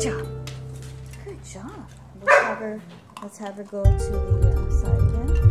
Good job. Good job. Let's have her, let's have her go to the uh, side again.